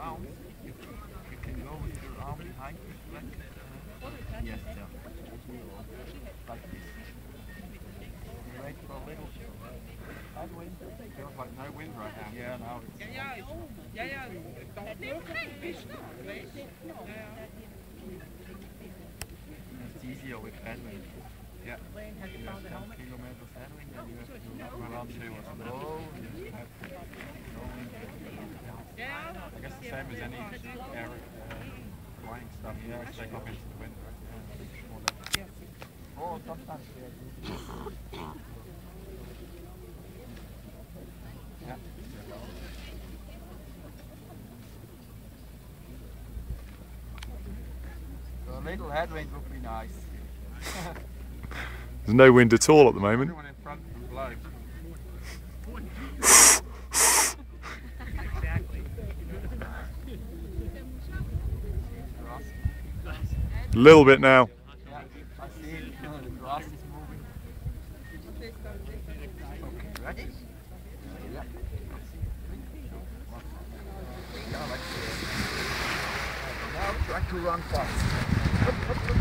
around, you, you can go with your arm behind your leg. Uh, yes, yeah. Like this. You wait for a little headwind. Feels like no wind right now. Yeah, now it's. Ja, ja, ja, dat is It's easier with headwind. Yeah. You have 10 kilometers headwind and you have to run slow. You have no wind. Ja, I guess the same as any air uh, flying stuff. Yeah, it's take off into the wind, right? Yeah, it's more than- Oh, sometimes they. Yeah. So a little headwind would be nice. There's no wind at all at the moment. Do bit Now try to run fast.